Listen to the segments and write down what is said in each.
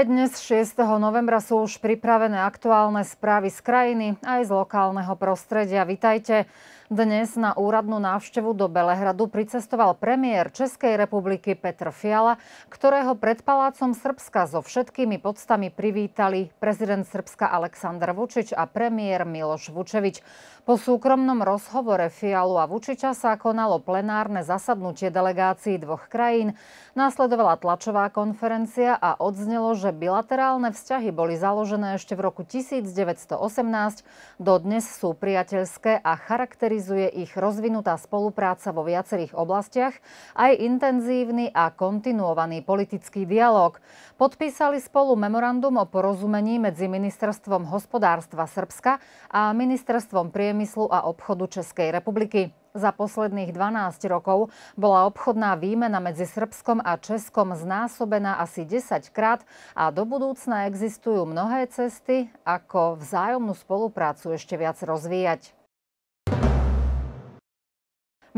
Aj dnes 6. novembra sú už pripravené aktuálne správy z krajiny aj z lokálneho prostredia. Vitajte. Dnes na úradnú návštevu do Belehradu pricestoval premiér Českej republiky Petr Fiala, ktorého pred palácom Srbska so všetkými podstami privítali prezident Srbska Aleksandar Vučič a premiér Miloš Vučevič. Po súkromnom rozhovore Fialu a Vučiča sa konalo plenárne zasadnutie delegácií dvoch krajín. Následovala tlačová konferencia a odznelo, že bilaterálne vzťahy boli založené ešte v roku 1918. Dodnes sú priateľské a charakterizujú charakterizuje ich rozvinutá spolupráca vo viacerých oblastiach, aj intenzívny a kontinuovaný politický dialog. Podpísali spolu memorandum o porozumení medzi Ministerstvom hospodárstva Srbska a Ministerstvom priemyslu a obchodu Českej republiky. Za posledných 12 rokov bola obchodná výmena medzi Srbskom a Českom znásobená asi 10 krát a do budúcna existujú mnohé cesty, ako vzájomnú spoluprácu ešte viac rozvíjať.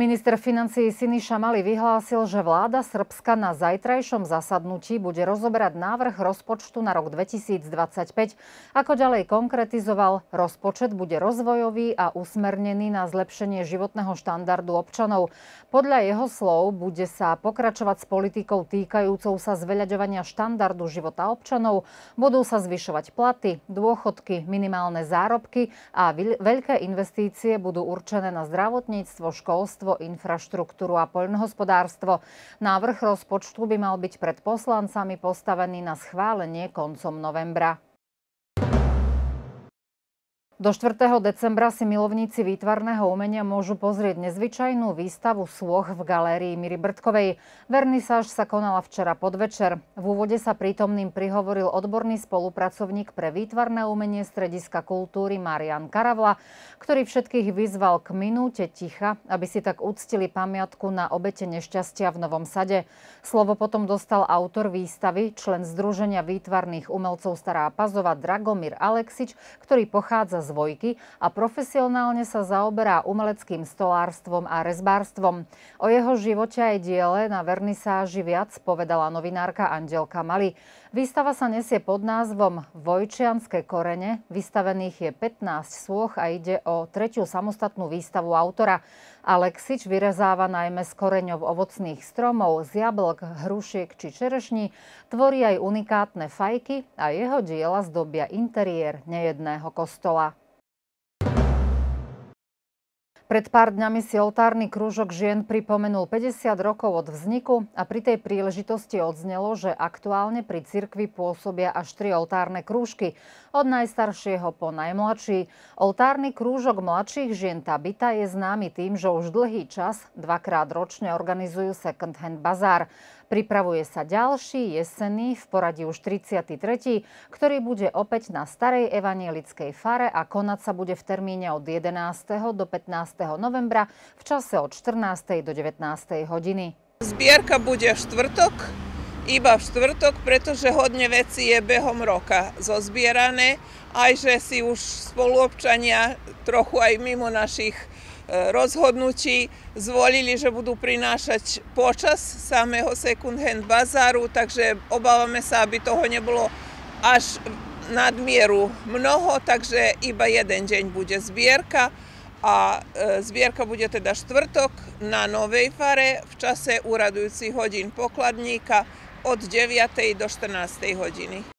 Minister financií Siniša Mali vyhlásil, že vláda Srbska na zajtrajšom zasadnutí bude rozoberať návrh rozpočtu na rok 2025. Ako ďalej konkretizoval, rozpočet bude rozvojový a usmernený na zlepšenie životného štandardu občanov. Podľa jeho slov bude sa pokračovať s politikou týkajúcou sa zveľaďovania štandardu života občanov. Budú sa zvyšovať platy, dôchodky, minimálne zárobky a veľké investície budú určené na zdravotníctvo, školstvo školstvo, infraštruktúru a poľnohospodárstvo. Návrh rozpočtu by mal byť pred poslancami postavený na schválenie koncom novembra. Do 4. decembra si milovníci výtvarného umenia môžu pozrieť nezvyčajnú výstavu Sloh v galérii Miry Brtkovej. Vernisáž sa konala včera podvečer. V úvode sa prítomným prihovoril odborný spolupracovník pre výtvarné umenie Strediska kultúry Marian Karavla, ktorý všetkých vyzval k minúte ticha, aby si tak uctili pamiatku na obete nešťastia v Novom Sade. Slovo potom dostal autor výstavy, člen Združenia výtvarných umelcov Stará Pazova Dragomir Aleksič, ktorý pochádza z Vojky a profesionálne sa zaoberá umeleckým stolárstvom a rezbárstvom. O jeho živote aj diele na vernisáži viac povedala novinárka Andelka Mali. Výstava sa nesie pod názvom Vojčianske korene. Vystavených je 15 svoch a ide o tretiu samostatnú výstavu autora. Aleksič vyrezáva najmä z koreňov ovocných stromov, z jablk, hrušiek či čerešní, tvorí aj unikátne fajky a jeho diela zdobia interiér nejedného kostola. Pred pár dňami si oltárny krúžok žien pripomenul 50 rokov od vzniku a pri tej príležitosti odznelo, že aktuálne pri cirkvi pôsobia až tri oltárne krúžky. Od najstaršieho po najmladší. Oltárny krúžok mladších žien Tabita je známy tým, že už dlhý čas, dvakrát ročne organizujú second hand bazár. Pripravuje sa ďalší, jesenný, v poradí už 33., ktorý bude opäť na starej evanielickej fare a konať sa bude v termíne od 11. do 15. novembra v čase od 14. do 19. hodiny. Zbierka bude v štvrtok, iba v štvrtok, pretože hodne veci je behom roka zozbierané, aj že si už spoluobčania trochu aj mimo našich E, rozhodnutí zvolili, že budú prinášať počas samého second hand bazáru, takže obávame sa, aby toho nebolo až nadmieru mnoho, takže iba jeden deň bude zbierka a e, zbierka bude teda štvrtok na Novej fare v čase úradujúcich hodín pokladníka od 9. do 14. hodiny.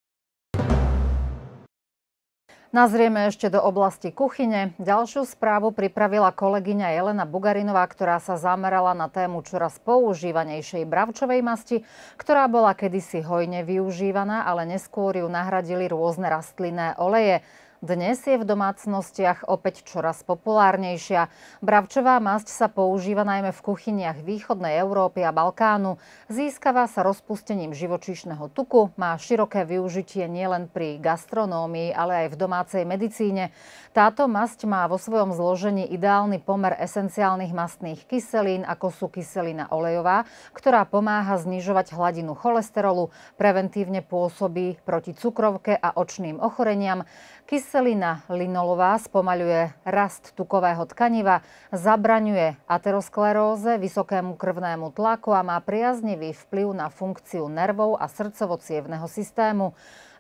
Nazrieme ešte do oblasti kuchyne. Ďalšiu správu pripravila kolegyňa Jelena Bugarinová, ktorá sa zamerala na tému čoraz používanejšej bravčovej masti, ktorá bola kedysi hojne využívaná, ale neskôr ju nahradili rôzne rastlinné oleje. Dnes je v domácnostiach opäť čoraz populárnejšia. Bravčová masť sa používa najmä v kuchyniach východnej Európy a Balkánu. Získava sa rozpustením živočíšneho tuku, má široké využitie nielen pri gastronómii, ale aj v domácej medicíne. Táto masť má vo svojom zložení ideálny pomer esenciálnych mastných kyselín, ako sú kyselina olejová, ktorá pomáha znižovať hladinu cholesterolu, preventívne pôsobí proti cukrovke a očným ochoreniam. Kys Kyselina linolová spomaľuje rast tukového tkaniva, zabraňuje ateroskleróze, vysokému krvnému tlaku a má priaznivý vplyv na funkciu nervov a srdcovo systému.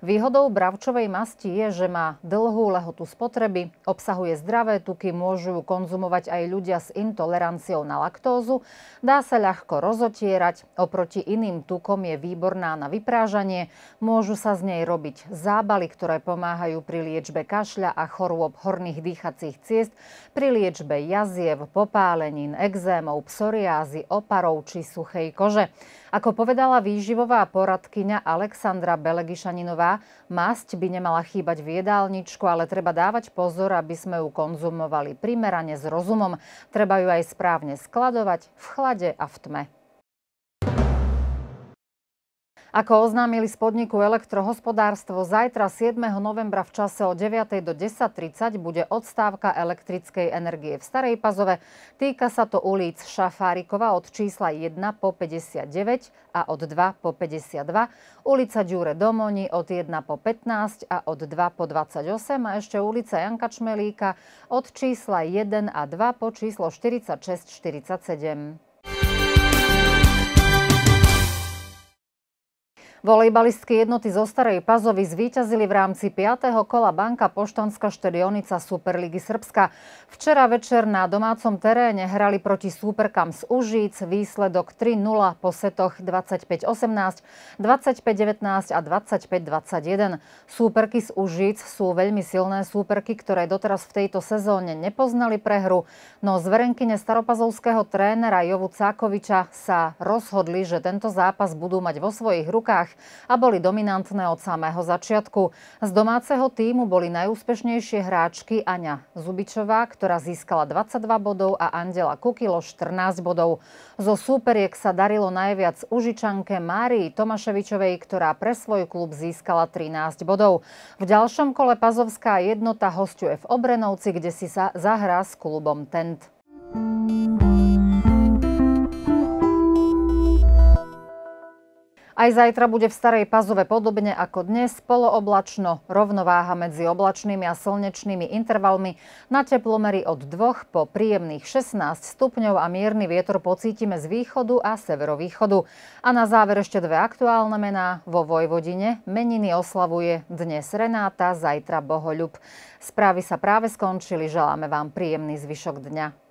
Výhodou bravčovej masti je, že má dlhú lehotu spotreby, obsahuje zdravé tuky, môžu konzumovať aj ľudia s intoleranciou na laktózu, dá sa ľahko rozotierať, oproti iným tukom je výborná na vyprážanie, môžu sa z nej robiť zábaly, ktoré pomáhajú pri liečbe kašľa a chorôb horných dýchacích ciest, pri liečbe jaziev, popálenín, exémov, psoriázy, oparov či suchej kože. Ako povedala výživová poradkyňa Alexandra Belegišaninová, masť by nemala chýbať v jedálničku, ale treba dávať pozor, aby sme ju konzumovali primerane s rozumom. Treba ju aj správne skladovať v chlade a v tme. Ako oznámili z podniku Elektrohospodárstvo, zajtra 7. novembra v čase od 9. do 10.30 bude odstávka elektrickej energie v Starej Pazove. Týka sa to ulic Šafárikova od čísla 1 po 59 a od 2 po 52, ulica Ďure Domoni od 1 po 15 a od 2 po 28 a ešte ulica Janka Čmelíka od čísla 1 a 2 po číslo 46 Volejbalistky jednoty zo Starej Pazovy zvíťazili v rámci 5. kola Banka Poštonská štedionica Superligy Srbska. Včera večer na domácom teréne hrali proti súperkam z Užíc. Výsledok 3-0 po setoch 25-18, 25-19 a 25-21. Súperky z Užíc sú veľmi silné súperky, ktoré doteraz v tejto sezóne nepoznali prehru, no zverenkyne staropazovského trénera Jovu Cákoviča sa rozhodli, že tento zápas budú mať vo svojich rukách a boli dominantné od samého začiatku. Z domáceho týmu boli najúspešnejšie hráčky Aňa Zubičová, ktorá získala 22 bodov a Andela Kukilo 14 bodov. Zo súperiek sa darilo najviac Užičanke Márii Tomaševičovej, ktorá pre svoj klub získala 13 bodov. V ďalšom kole Pazovská jednota hostuje v Obrenovci, kde si sa zahrá s klubom Tent. Aj zajtra bude v Starej Pazove podobne ako dnes polooblačno, rovnováha medzi oblačnými a slnečnými intervalmi. Na teplomery od 2 po príjemných 16 stupňov a mierny vietor pocítime z východu a severovýchodu. A na záver ešte dve aktuálne mená. Vo Vojvodine meniny oslavuje dnes Renáta, zajtra Bohoľub. Správy sa práve skončili, želáme vám príjemný zvyšok dňa.